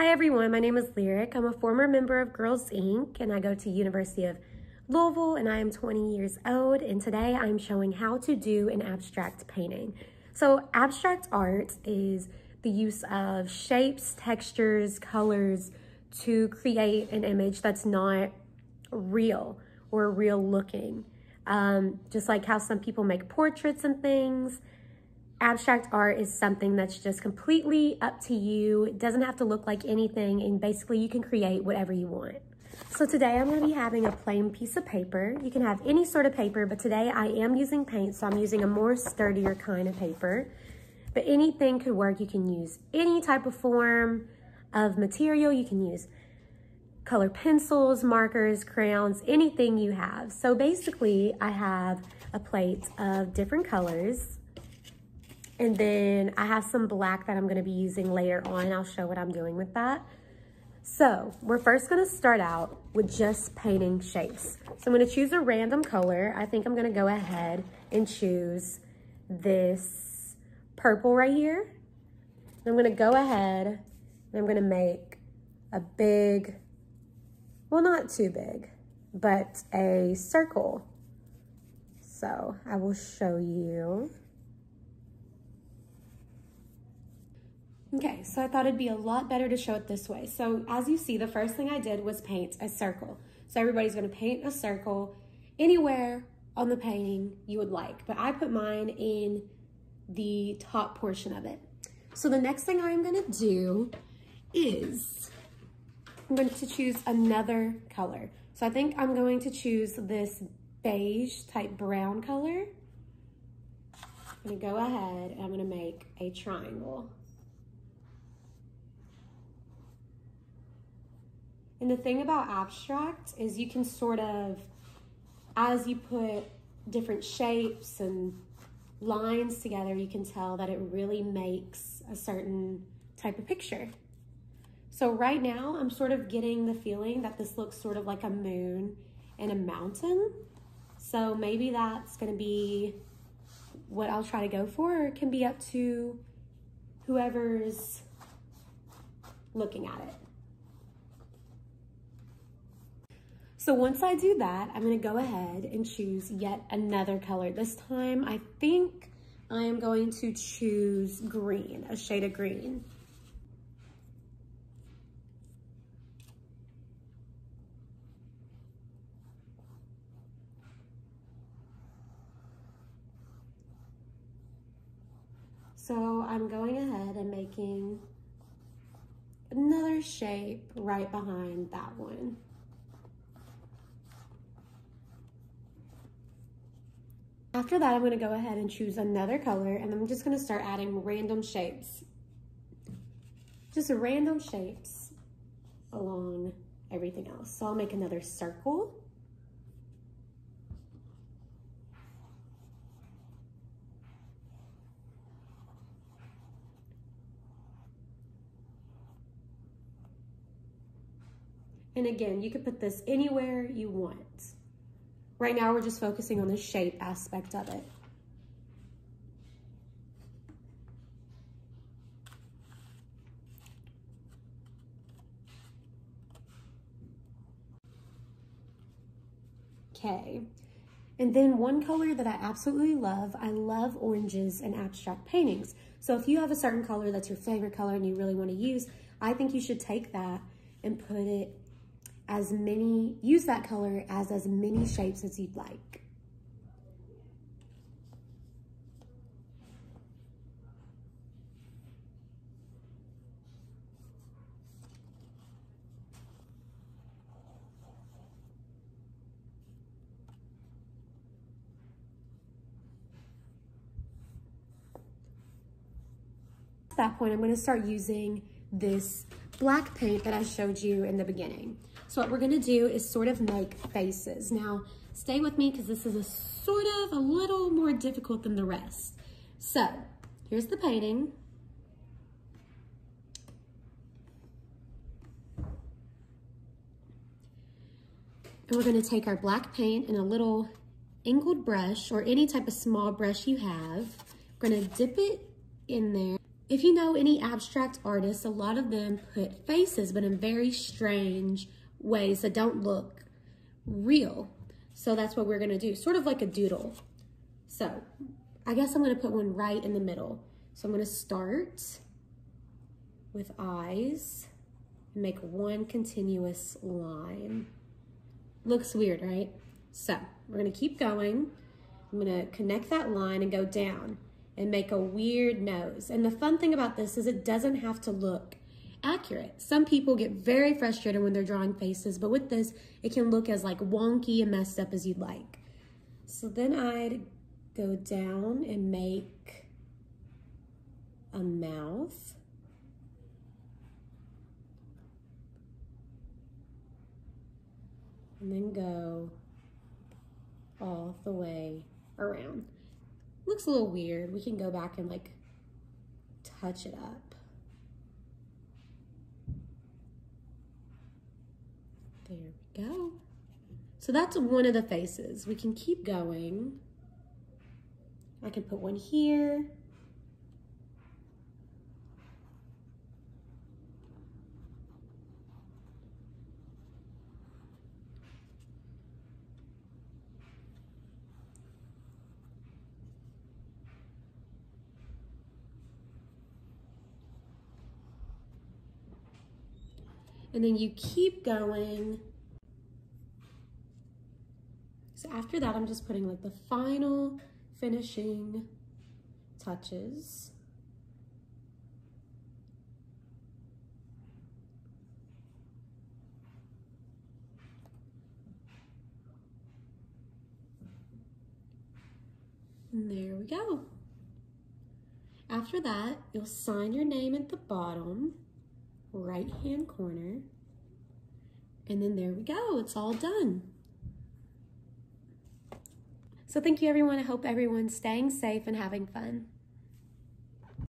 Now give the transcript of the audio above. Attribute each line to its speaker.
Speaker 1: Hi everyone, my name is Lyric. I'm a former member of Girls Inc. and I go to University of Louisville and I am 20 years old and today I'm showing how to do an abstract painting. So abstract art is the use of shapes, textures, colors to create an image that's not real or real looking. Um, just like how some people make portraits and things, abstract art is something that's just completely up to you. It doesn't have to look like anything and basically you can create whatever you want. So today I'm gonna be having a plain piece of paper. You can have any sort of paper, but today I am using paint, so I'm using a more sturdier kind of paper. But anything could work. You can use any type of form of material. You can use color pencils, markers, crayons, anything you have. So basically I have a plate of different colors and then I have some black that I'm gonna be using later on. I'll show what I'm doing with that. So we're first gonna start out with just painting shapes. So I'm gonna choose a random color. I think I'm gonna go ahead and choose this purple right here. I'm gonna go ahead and I'm gonna make a big, well not too big, but a circle. So I will show you. Okay, so I thought it'd be a lot better to show it this way. So as you see, the first thing I did was paint a circle. So everybody's gonna paint a circle anywhere on the painting you would like, but I put mine in the top portion of it. So the next thing I'm gonna do is I'm going to choose another color. So I think I'm going to choose this beige type brown color. I'm gonna go ahead and I'm gonna make a triangle. And the thing about abstract is you can sort of, as you put different shapes and lines together, you can tell that it really makes a certain type of picture. So right now I'm sort of getting the feeling that this looks sort of like a moon and a mountain. So maybe that's gonna be what I'll try to go for. It can be up to whoever's looking at it. So once I do that, I'm gonna go ahead and choose yet another color. This time, I think I am going to choose green, a shade of green. So I'm going ahead and making another shape right behind that one. After that, I'm gonna go ahead and choose another color and I'm just gonna start adding random shapes. Just random shapes along everything else. So I'll make another circle. And again, you could put this anywhere you want. Right now, we're just focusing on the shape aspect of it. Okay. And then one color that I absolutely love, I love oranges and abstract paintings. So if you have a certain color that's your favorite color and you really want to use, I think you should take that and put it as many, use that color as as many shapes as you'd like. At that point, I'm gonna start using this black paint that I showed you in the beginning. So what we're gonna do is sort of make faces. Now, stay with me because this is a sort of a little more difficult than the rest. So, here's the painting. And we're gonna take our black paint and a little angled brush or any type of small brush you have. We're gonna dip it in there if you know any abstract artists, a lot of them put faces, but in very strange ways that don't look real. So that's what we're gonna do, sort of like a doodle. So I guess I'm gonna put one right in the middle. So I'm gonna start with eyes make one continuous line. Looks weird, right? So we're gonna keep going. I'm gonna connect that line and go down and make a weird nose. And the fun thing about this is it doesn't have to look accurate. Some people get very frustrated when they're drawing faces, but with this, it can look as like wonky and messed up as you'd like. So then I'd go down and make a mouth. And then go all the way around. Looks a little weird. We can go back and like touch it up. There we go. So that's one of the faces. We can keep going. I can put one here. and then you keep going. So after that, I'm just putting like the final finishing touches. And there we go. After that, you'll sign your name at the bottom right hand corner. And then there we go, it's all done. So thank you everyone. I hope everyone's staying safe and having fun.